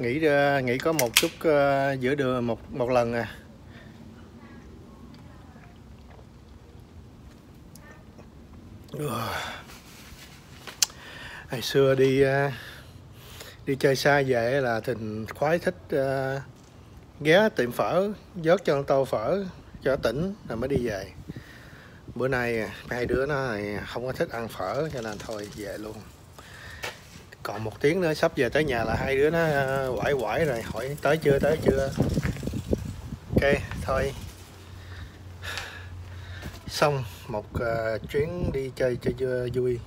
nghỉ ờ, nghỉ có một chút ờ, giữa đường, một một lần à. Ờ. Ngày xưa đi đi chơi xa về là thình khoái thích ghé tiệm phở, vớt cho tô phở, cho tỉnh rồi mới đi về. Bữa nay hai đứa nó không có thích ăn phở cho nên thôi về luôn còn một tiếng nữa sắp về tới nhà là hai đứa nó ờ, quải quải rồi. Hỏi tới chưa tới chưa? Ok thôi. Xong một ờ, chuyến đi chơi cho vui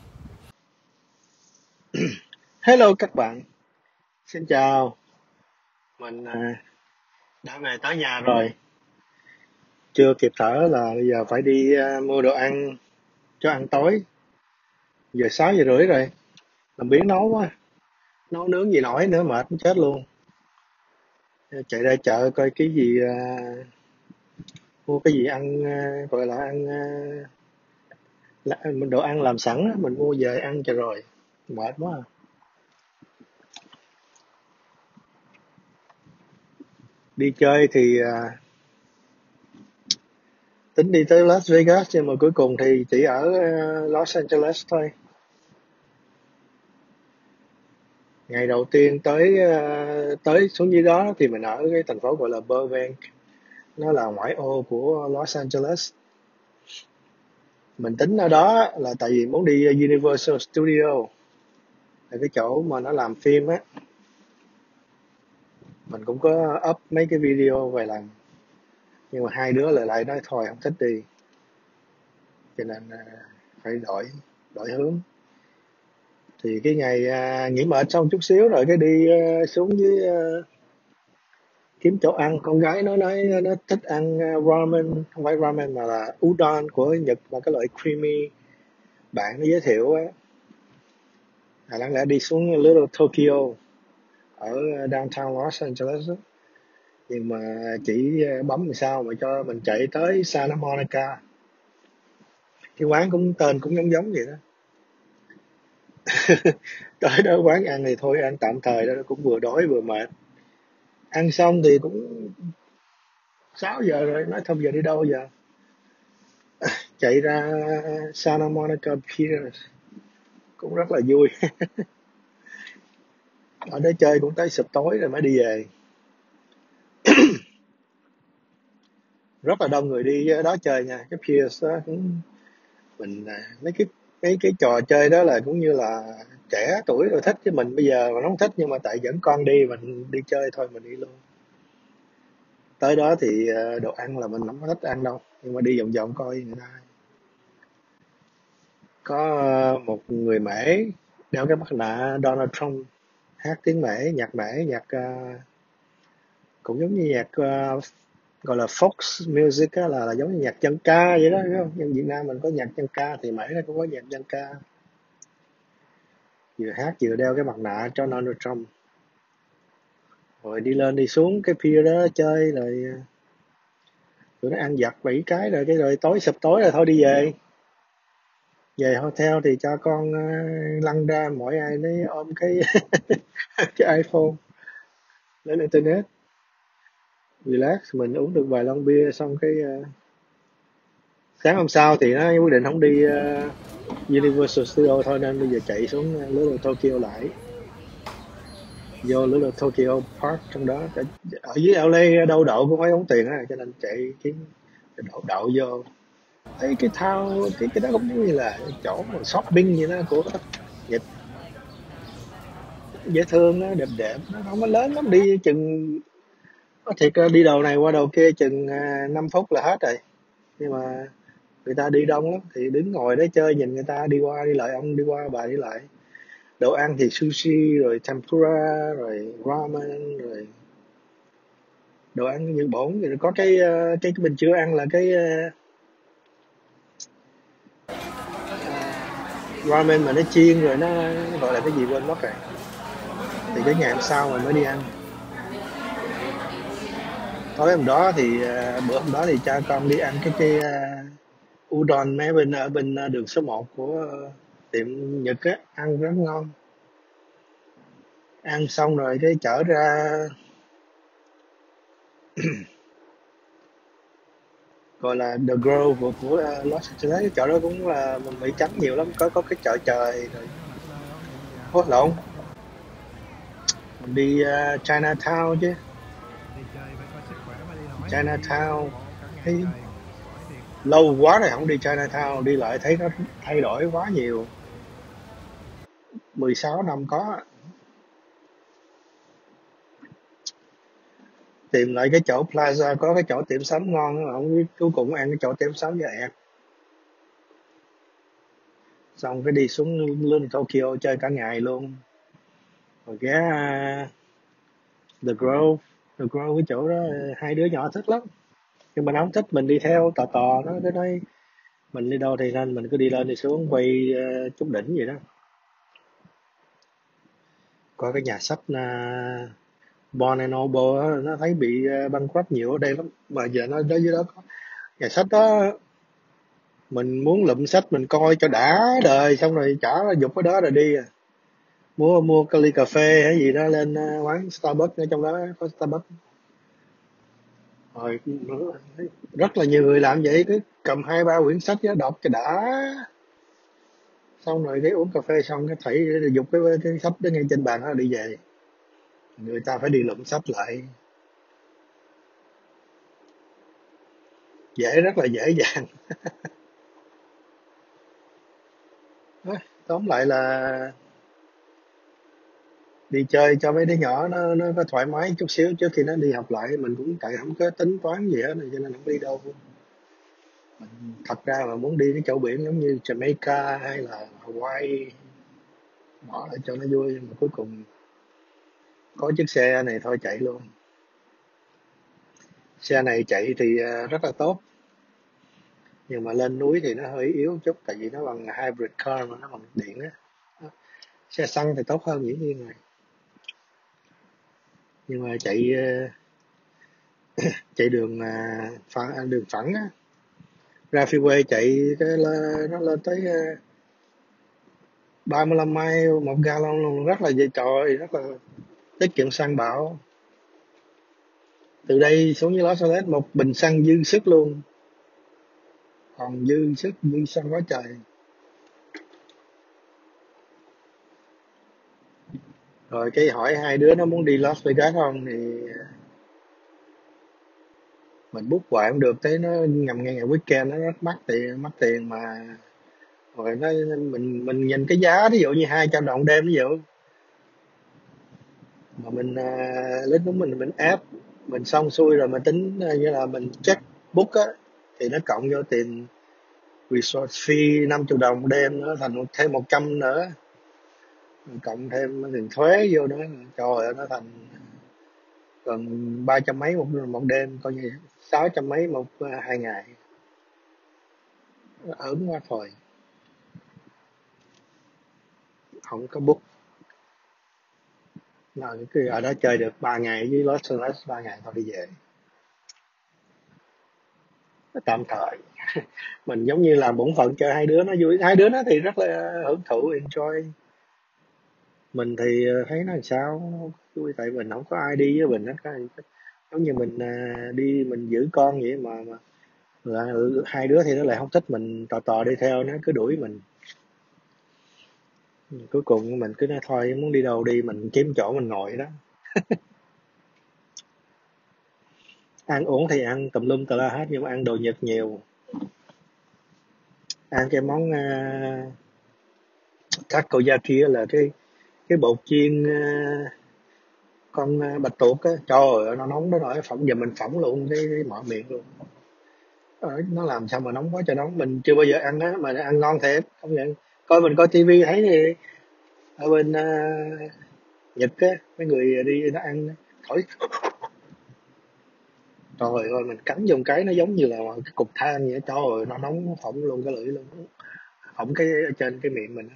hello các bạn. Xin chào. Mình ờ, đã về tới nhà rồi. Chưa kịp thở là bây giờ phải đi ờ, mua đồ ăn cho ăn tối. Giờ 6 giờ rưỡi rồi làm biến nấu quá. Nấu nướng gì nổi nữa mệt cũng chết luôn. Chạy ra chợ coi cái gì à, mua cái gì ăn à, gọi là ăn à, là, à, đồ ăn làm sẵn mình mua về ăn cho rồi. Mệt quá à. đi chơi thì à, tính đi tới Las Vegas nhưng mà cuối cùng thì chỉ ở à, Los Angeles thôi. Ngày đầu tiên tới ờ, tới xuống dưới đó thì mình ở cái thành phố gọi là Burbank. Nó là ngoại ô của Los Angeles. Mình tính ở đó là tại vì muốn đi Universal Studio, là cái chỗ mà nó làm phim á. Mình cũng có up mấy cái video vài lần, nhưng mà hai đứa lại lại nói thôi, không thích đi. Cho nên ờ, phải đổi đổi hướng thì cái ngày à, nghỉ mệt xong chút xíu rồi cái đi à, xuống dưới à, kiếm chỗ ăn. Con gái nó nói nó thích ăn à, ramen. Không phải ramen mà là udon của Nhật mà cái loại creamy. Bạn nó giới thiệu á à, đáng lẽ đi xuống Little Tokyo ở downtown Los Angeles nhưng mà chỉ à, bấm làm sao mà cho mình chạy tới Santa Monica. Cái quán cũng tên cũng giống giống vậy đó. tới đó quán ăn thì thôi, ăn tạm thời đó, cũng vừa đói vừa mệt. Ăn xong thì cũng 6 giờ rồi, nói thôi giờ đi đâu giờ? Chạy ra Santa Monica Pier. Cũng rất là vui. Ở đó chơi cũng tới sập tối rồi mới đi về. Rất là đông người đi đó chơi nha. Cái pier đó cũng mình à, mấy cái cái cái trò chơi đó là cũng như là trẻ tuổi rồi thích chứ mình bây giờ mà không thích nhưng mà tại dẫn con đi, mình đi chơi thôi, mình đi luôn. Tới đó thì ờ, đồ ăn là mình không có thích ăn đâu, nhưng mà đi vòng vòng coi người ta. Có ờ, một người mễ, đeo cái mặt nạ Donald Trump, hát tiếng mễ, nhạc mễ, nhạc ờ, cũng giống như nhạc gọi là fox music á, là, là giống như nhạc dân ca vậy đó hiểu không? Nhưng Việt Nam mình có nhạc dân ca thì Mỹ nó cũng có nhạc dân ca. Vừa hát vừa đeo cái mặt nạ cho Donald Trump. Rồi đi lên đi xuống cái pier đó chơi rồi ờ, tụi nó ăn giặt bảy cái rồi cái rồi tối sập tối rồi thôi đi về. Về hotel thì cho con ờ, lăn ra mỗi ai lấy ôm cái cái iPhone lên internet relax mình uống được vài lon bia xong cái uh, sáng hôm sau thì nó quyết định không đi uh, Universal Studio thôi nên bây giờ chạy xuống ờ, uh, Little Tokyo lại. Vô Little Tokyo Park trong đó. Ở dưới LA đâu đậu cũng phải tốn tiền á cho nên chạy kiếm đậu đậu vô. Thấy cái thao cái cái đó cũng giống như là chỗ mà shopping vậy đó của Nhật. Dễ thương nó đẹp đẹp nó không có lớn lắm đi chừng thiệt đi đầu này qua đầu kia chừng à, 5 phút là hết rồi. Nhưng mà người ta đi đông lắm thì đứng ngồi đấy chơi nhìn người ta đi qua đi lại ông đi qua bà đi lại. Đồ ăn thì sushi rồi tempura rồi ramen rồi đồ ăn như bổn. Rồi có cái cái, cái mình chưa ăn là cái à, ramen mà nó chiên rồi nó gọi là cái gì quên mất rồi. Thì cái ngày hôm sau mình mới đi ăn tối hôm đó thì ờ, bữa hôm đó thì cha con đi ăn cái cái ờ, udon mấy bên ở bên ờ, đường số 1 của tiệm Nhật á ăn rất ngon. Ăn xong rồi cái chở ra gọi là The Grove của, của Los Angeles. Cái chợ đó cũng là mình bị trắng nhiều lắm có có cái chợ trời rồi. Hốt lộn. Mình đi uh, Chinatown chứ. Chinatown. Thấy lâu quá rồi không đi Chinatown đi lại thấy nó thay đổi quá nhiều. 16 năm có. Tìm lại cái chỗ plaza có cái chỗ tiệm sắm ngon mà không biết cuối cùng ăn cái chỗ tiệm sắm giờ ẹt. Xong cái đi xuống lên Tokyo chơi cả ngày luôn. Rồi ghé uh, The Grove rồi Grove cái chỗ đó hai đứa nhỏ thích lắm. Nhưng mà nó không thích mình đi theo tò tò nó cứ nói mình đi đâu thì nên mình cứ đi lên đi xuống quay uh, chút đỉnh vậy đó. Có cái nhà sách uh, ờ, Barnes and Noble nó thấy bị băng bankrupt nhiều ở đây lắm. Mà giờ nó đó dưới đó có nhà sách đó mình muốn lụm sách mình coi cho đã đời xong rồi trả dục cái đó rồi đi à mua mua cái ly cà phê hay gì đó lên ờ, quán Starbucks ở trong đó có Starbucks. Rồi rất là nhiều người làm vậy cứ cầm hai ba quyển sách đó đọc cho đã. Xong rồi cái uống cà phê xong cái thảy dục cái, cái sách đó ngay trên bàn đó đi về. Người ta phải đi lụm sách lại. Dễ rất là dễ dàng. Tóm lại là đi chơi cho mấy đứa nhỏ nó nó có thoải mái chút xíu trước khi nó đi học lại mình cũng tại không có tính toán gì hết này cho nên không đi đâu. Mình thật ra mà muốn đi cái chỗ biển giống như Jamaica hay là Hawaii, bỏ lại cho nó vui, mà cuối cùng có chiếc xe này thôi chạy luôn. Xe này chạy thì à, rất là tốt, nhưng mà lên núi thì nó hơi yếu chút, tại vì nó bằng hybrid car mà, nó bằng điện á. Xe xăng thì tốt hơn dĩ nhiên rồi nhưng mà chạy ờ, chạy đường à, phẳng à, đường phẳng á. Ra freeway chạy cái nó lên tới ờ, 35 mile một gallon luôn rất là dễ trời rất là tiết kiệm xăng bảo từ đây xuống dưới Los Angeles một bình xăng dư sức luôn. Còn dư sức dư xăng quá trời. Rồi cái hỏi hai đứa nó muốn đi Las Vegas không thì ờ, mình bút hoài không được tới nó ngầm ngay ngày weekend nó rất mắc tiền mắc tiền mà. Rồi nó mình mình nhìn cái giá ví dụ như hai trăm đồng đêm ví dụ. Mà mình uh, lít đúng mình mình áp mình xong xuôi rồi mình tính uh, như là mình check book á thì nó cộng vô tiền resort fee 50 đồng đêm nữa thành thêm 100 nữa cộng thêm tiền thuế vô đó trời ơi nó thành gần ba trăm mấy một một đêm, coi như sáu trăm mấy một ờ, hai ngày. Ớn quá thôi. Không có book. Là cái ở đó chơi được ba ngày với Los Angeles, ba ngày thôi đi về. Tạm thời. Mình giống như là bổn phận chơi hai đứa, nó vui. Hai đứa nó thì rất là hưởng thụ, enjoy mình thì ờ, thấy nó làm sao? Vui tại mình không có ai đi với mình hết giống như mình à, đi mình giữ con vậy mà, mà là hai đứa thì nó lại không thích mình tò tò đi theo nó cứ đuổi mình. Cuối cùng mình cứ nói thôi muốn đi đâu đi mình kiếm chỗ mình ngồi đó. Ăn uống thì ăn tùm lum tà la hết nhưng mà ăn đồ nhật nhiều. Ăn cái món à, uh, takoyaki là cái cái bột chiên ờ, con ờ, bạch tuộc á. Trời ơi nó nóng đó nổi phỏng giờ mình phỏng luôn cái, cái mỏ miệng luôn. Ờ, nó làm sao mà nóng quá trời nóng. Mình chưa bao giờ ăn á mà ăn ngon thiệt. Không nhận. Coi mình coi tivi thấy thì ở bên uh, nhật á mấy người đi nó ăn thổi. Trời ơi mình cắn vô cái nó giống như là cái cục than vậy trời ơi nó nóng phỏng luôn cái lưỡi luôn. Phỏng cái ở trên cái miệng mình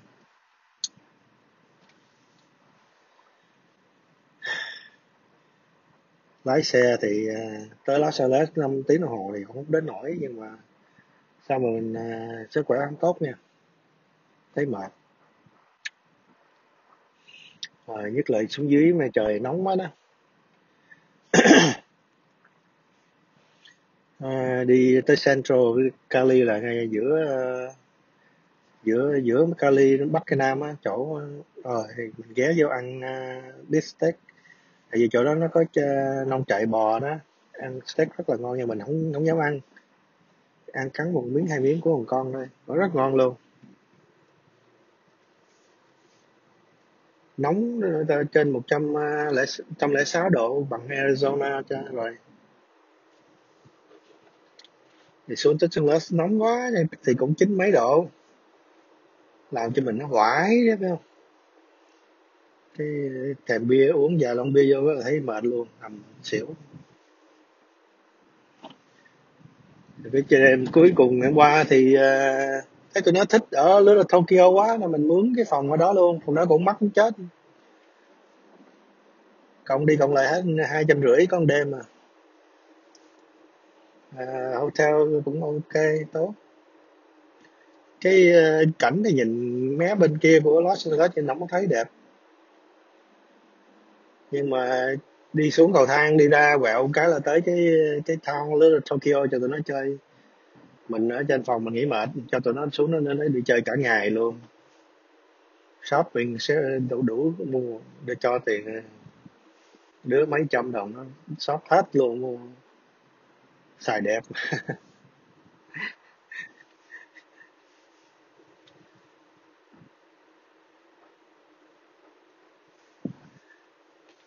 lái xe thì à, tới Los Angeles 5 tiếng đồng hồ thì không đến nổi nhưng mà sao mà mình à, sức khỏe không tốt nha. Thấy mệt. Rồi nhất là xuống dưới mà trời nóng quá đó. À, đi tới Central Cali là ngay giữa à, giữa giữa Cali bắc cái nam á chỗ rồi thì mình ghé vô ăn uh, beef steak tại vì chỗ đó nó có nông trại bò đó. Ăn steak rất là ngon nhưng mình không không dám ăn. Ăn cắn một miếng hai miếng của một con thôi. Nó rất ngon luôn. Nóng trên một trăm à, lẻ sáu độ bằng Arizona cho rồi. Thì xuống tới Texas nóng quá thì cũng chín mấy độ. Làm cho mình nó hoải đó phải không? Cái thèm bia uống vài lon bia vô thấy mệt luôn nằm xỉu. Cái đêm cuối cùng ngày qua thì uh, thấy tụi nó thích ở lứa là Tokyo quá nên mình mướn cái phòng ở đó luôn phòng đó cũng mắc cũng chết. Cộng đi cộng lại hết hai trăm rưỡi con đêm mà à, hotel cũng ok tốt. Cái uh, cảnh thì nhìn mé bên kia của Los Angeles thì không thấy đẹp nhưng mà đi xuống cầu thang, đi ra quẹo cái là tới cái cái town lớn Tokyo cho tụi nó chơi. Mình ở trên phòng mình nghỉ mệt, cho tụi nó xuống nó nó đi chơi cả ngày luôn. Shopping sẽ đủ đủ mua để cho tiền, đứa mấy trăm đồng nó shop hết luôn, mua. Xài đẹp.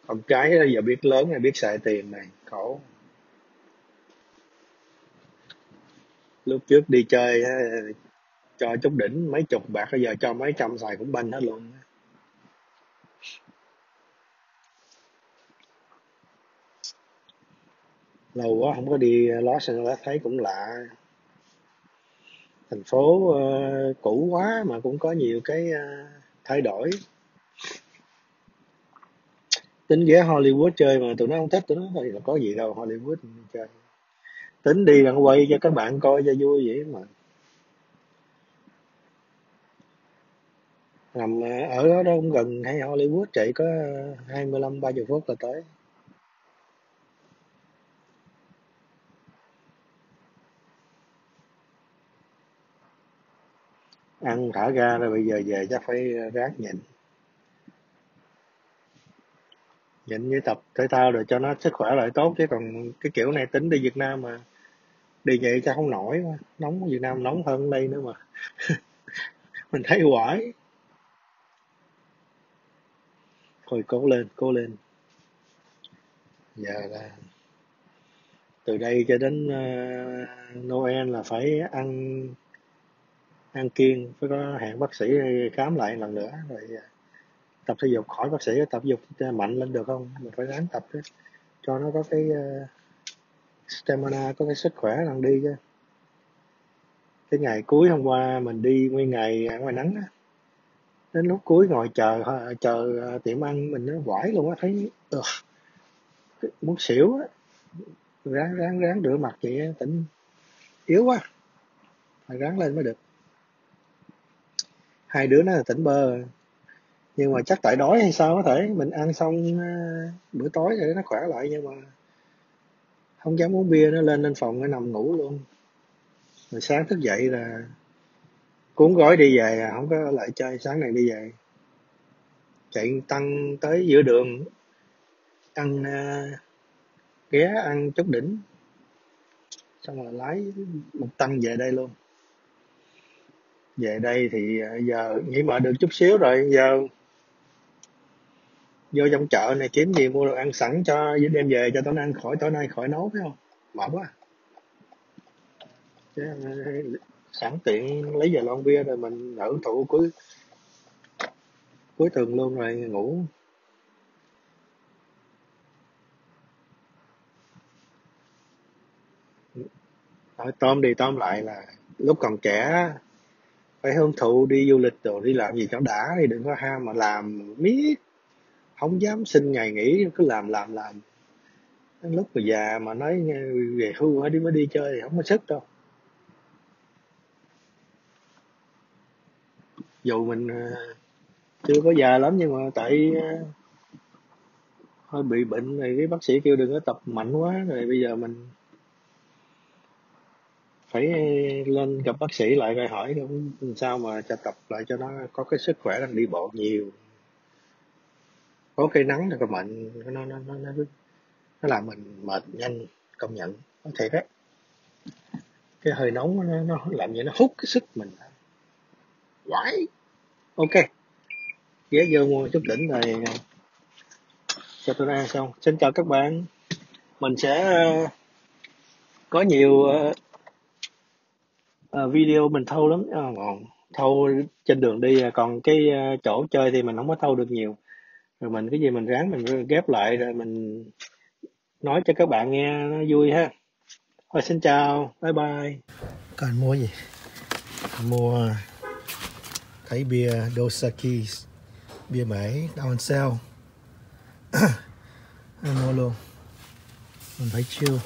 con cái giờ biết lớn rồi biết xài tiền này khổ. Lúc trước đi chơi ờ, cho chút đỉnh mấy chục bạc bây giờ cho mấy trăm xài cũng banh hết luôn. Lâu quá không có đi Los Angeles thấy cũng lạ. Thành phố uh, cũ quá mà cũng có nhiều cái uh, thay đổi tính ghé Hollywood chơi mà tụi nó không thích tụi nó thì là có gì đâu Hollywood chơi. Tính đi là quay cho các bạn coi cho vui vậy mà. Nằm à, ở đó, đó cũng gần hay Hollywood chạy có 25 30 phút là tới. Ăn thả ga rồi bây giờ về chắc phải à, ráng nhịn. Nhịn với tập thể thao rồi cho nó sức khỏe lại tốt chứ còn cái kiểu này tính đi Việt Nam mà đi vậy chắc không nổi mà nóng ở Việt Nam nóng hơn đây nữa mà. Mình thấy quải. Thôi cố lên cố lên. Giờ là từ đây cho đến uh, Noel là phải ăn ăn kiêng phải có hẹn bác sĩ khám lại lần nữa rồi uh, tập thể dục khỏi bác sĩ tập thể dục mạnh lên được không? Mình phải ráng tập chứ cho nó có cái uh, stamina có cái sức khỏe đang đi chứ. Cái ngày cuối hôm qua mình đi nguyên ngày à, ngoài nắng á đến lúc cuối ngồi chờ ờ, chờ ờ, tiệm ăn mình nó quải luôn á thấy uh, muốn xỉu á ráng ráng ráng rửa mặt vậy tỉnh yếu quá phải ráng lên mới được. Hai đứa nó là tỉnh bơ nhưng mà chắc tại đói hay sao có thể mình ăn xong ờ, bữa tối rồi nó khỏe lại nhưng mà không dám uống bia nó lên lên phòng nó nằm ngủ luôn. Rồi sáng thức dậy là cuốn gói đi về à không có lại chơi sáng này đi về. Chạy tăng tới giữa đường ăn uh, ờ, ghé ăn chút đỉnh. Xong rồi lái một tăng về đây luôn. Về đây thì ờ, giờ nghĩ mệt được chút xíu rồi giờ vô trong chợ này kiếm gì mua đồ ăn sẵn cho đem về cho tối nay ăn khỏi tối nay khỏi nấu phải không? Mệt quá. Chứ, ờ, sẵn tiện lấy về lon bia rồi mình hưởng thụ cuối cuối tuần luôn rồi ngủ. Ờ, Nói tóm đi tóm lại là lúc còn trẻ phải hưởng thụ đi du lịch rồi đi làm gì cho đã thì đừng có ham mà làm miết không dám xin ngày nghỉ, cứ làm làm làm. Lúc mà già mà nói về hưu hay đi, mới đi chơi thì không có sức đâu. Dù mình ờ, chưa có già lắm nhưng mà tại ờ, hơi bị bệnh này, cái bác sĩ kêu đừng có tập mạnh quá, rồi bây giờ mình phải lên gặp bác sĩ lại, rồi hỏi làm sao mà cho tập lại cho nó có cái sức khỏe đang đi bộ nhiều có cây nắng là cái bệnh nó nó nó nó nó làm mình mệt nhanh công nhận. Có thể đấy cái hơi nóng nó, nó làm như nó hút cái sức mình. Quái. Ok. Ghé vô mua chút đỉnh rồi cho tôi ăn xong. Xin chào các bạn. Mình sẽ uh, có nhiều uh, uh, video mình thâu lắm. Uh, thâu trên đường đi còn cái chỗ chơi thì mình không có thâu được nhiều rồi mình cái gì mình ráng mình ghép lại rồi mình nói cho các bạn nghe nó vui ha. Thôi xin chào, bye bye. Cần mua gì? Mua thấy bia Dosaki, bia Mỹ on sale mua luôn. Mình phải chiêu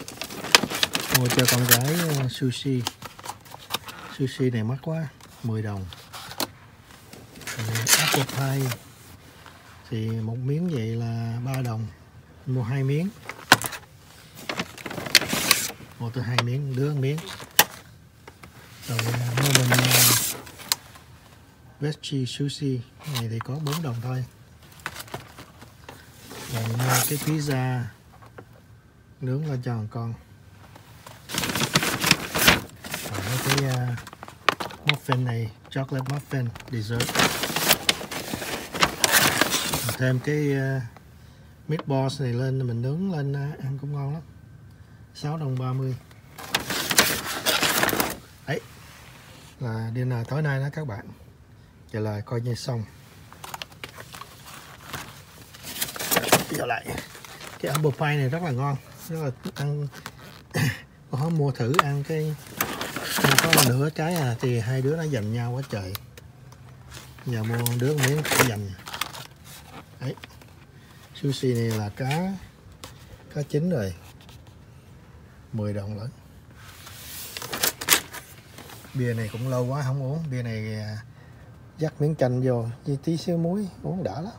mua cho con gái ờ, sushi. Sushi này mắc quá 10 đồng. Apple pie thì một miếng vậy là 3 đồng. Mua hai miếng. Mua tới hai miếng đứa một miếng. Rồi mua mình à, veggie sushi. Này thì có 4 đồng thôi. Rồi mua cái pizza. Nướng lên cho con. Rồi cái uh, muffin này chocolate muffin dessert thêm cái uh, meatballs này lên mình nướng lên uh, ăn cũng ngon lắm. 6 đồng 30 đấy là dinner tối nay đó các bạn. Trả lời coi như xong. Trở lại cái apple pie này rất là ngon. Rất là ăn có mua thử ăn cái có nửa trái à thì hai đứa nó dành nhau quá trời. Giờ mua đứa miếng phải dành sushi này là cá cá chín rồi. 10 đồng lớn bia này cũng lâu quá không uống. Bia này à, dắt miếng chanh vô với tí xíu muối, uống đã lắm.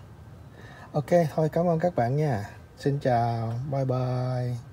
Ok, thôi cảm ơn các bạn nha. Xin chào, bye bye.